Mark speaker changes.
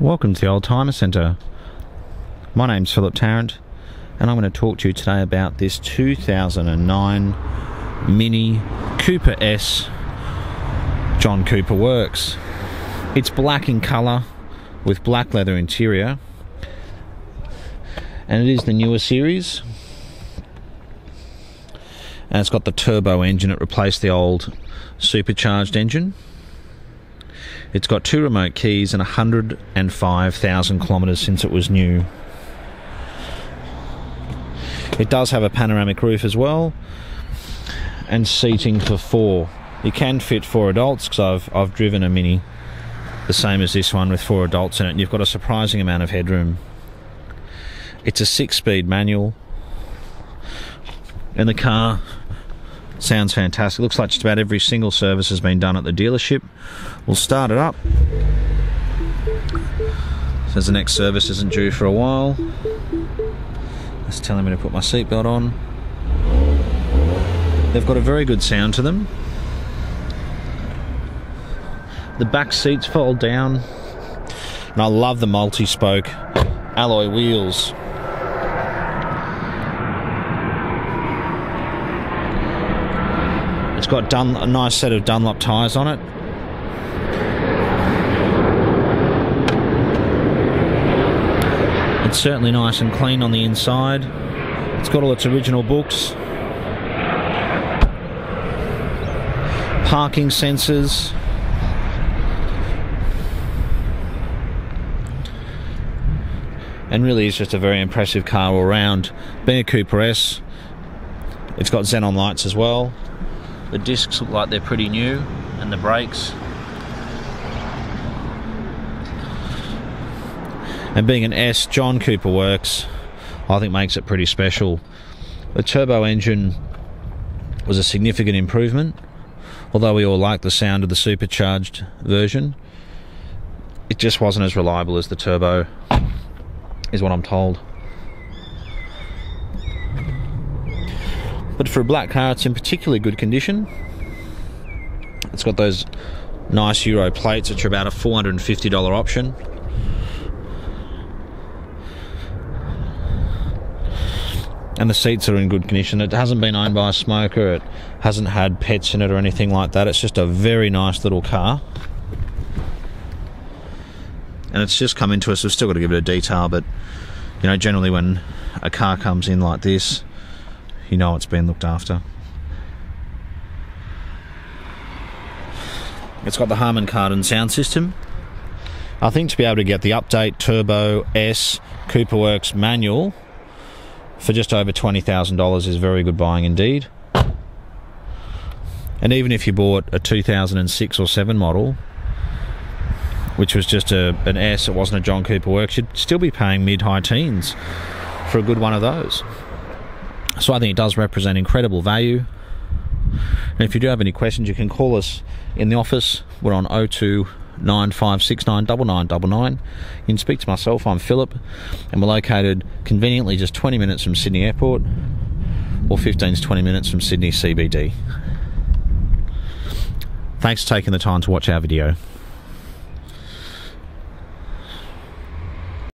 Speaker 1: Welcome to the Oldtimer Centre. My name's Philip Tarrant, and I'm going to talk to you today about this 2009 Mini Cooper S John Cooper Works. It's black in colour with black leather interior, and it is the newer series. And it's got the turbo engine, it replaced the old supercharged engine. It's got two remote keys and 105,000 kilometres since it was new. It does have a panoramic roof as well and seating for four. You can fit four adults because I've, I've driven a Mini the same as this one with four adults in it and you've got a surprising amount of headroom. It's a six speed manual and the car Sounds fantastic. Looks like just about every single service has been done at the dealership. We'll start it up. Says the next service isn't due for a while. It's telling me to put my seatbelt on. They've got a very good sound to them. The back seats fold down. And I love the multi-spoke alloy wheels. It's got Dun a nice set of Dunlop tyres on it. It's certainly nice and clean on the inside. It's got all its original books. Parking sensors. And really is just a very impressive car all round. Being a Cooper S, it's got xenon lights as well. The discs look like they're pretty new and the brakes. And being an S, John Cooper Works, I think makes it pretty special. The turbo engine was a significant improvement, although we all like the sound of the supercharged version. It just wasn't as reliable as the turbo, is what I'm told. But for a black car, it's in particularly good condition. It's got those nice Euro plates, which are about a $450 option. And the seats are in good condition. It hasn't been owned by a smoker, it hasn't had pets in it or anything like that. It's just a very nice little car. And it's just come into us, we've still got to give it a detail, but you know, generally when a car comes in like this, you know it's been looked after. It's got the Harman Kardon sound system. I think to be able to get the update Turbo S Cooper Works manual for just over $20,000 is very good buying indeed. And even if you bought a 2006 or 7 model, which was just a, an S, it wasn't a John Cooper Works, you'd still be paying mid high teens for a good one of those. So I think it does represent incredible value. And if you do have any questions, you can call us in the office. We're on 02 9569 9999. You can speak to myself, I'm Philip, and we're located conveniently just 20 minutes from Sydney Airport or 15 to 20 minutes from Sydney CBD. Thanks for taking the time to watch our video.